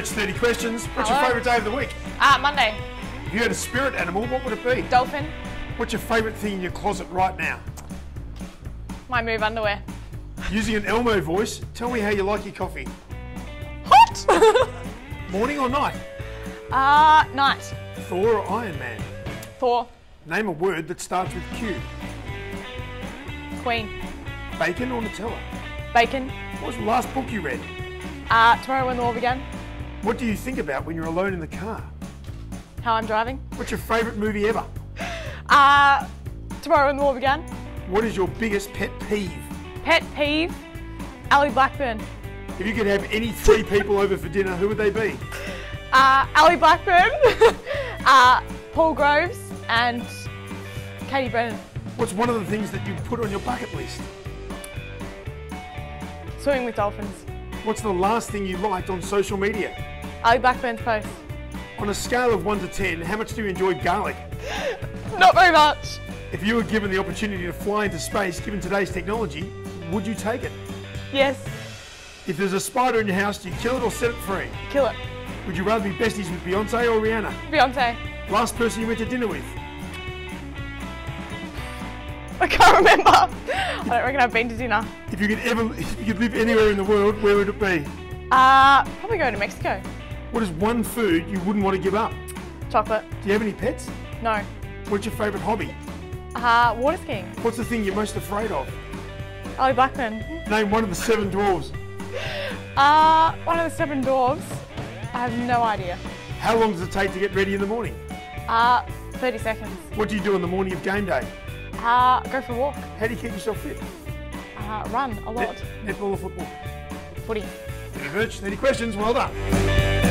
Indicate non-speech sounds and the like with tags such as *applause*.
Birch 30 questions. What's your favourite day of the week? Uh, Monday. If you had a spirit animal, what would it be? Dolphin. What's your favourite thing in your closet right now? My move underwear. Using an Elmo voice, tell me how you like your coffee. Hot! *laughs* Morning or night? uh, night. Thor or Iron Man? Thor. Name a word that starts with Q. Queen. Bacon or Nutella? Bacon. What was the last book you read? Uh, tomorrow when the war began. What do you think about when you're alone in the car? How I'm driving. What's your favourite movie ever? *laughs* Uh, tomorrow when the war began. What is your biggest pet peeve? Pet peeve. Ellie Blackburn. If you could have any three people over for dinner, who would they be? *laughs* Uh, Ellie Blackburn. *laughs* uh, Paul Groves and Katie Brennan. What's one of the things that you put on your bucket list? Swimming with dolphins. What's the last thing you liked on social media? Ellie Blackburn's post. On a scale of 1 to 10, how much do you enjoy garlic? *laughs* Not very much. If you were given the opportunity to fly into space, given today's technology, would you take it? Yes. If there's a spider in your house, do you kill it or set it free? Kill it. Would you rather be besties with Beyonce or Rihanna? Beyonce. Last person you went to dinner with? I can't remember. I don't reckon I've been to dinner. If you could ever, if you could live anywhere in the world, where would it be? Uh, probably go to Mexico. What is one food you wouldn't want to give up? Chocolate. Do you have any pets? No. What's your favourite hobby? Uh, water skiing. What's the thing you're most afraid of? Ellie Blackburn. Name one of the seven dwarves. *laughs* Uh, one of the seven dwarves. I have no idea. How long does it take to get ready in the morning? Uh, 30 seconds. What do you do in the morning of game day? Uh, go for a walk. How do you keep yourself fit? Uh, run a lot. Net, netball or football? Footy. Birch, 30 questions, well done.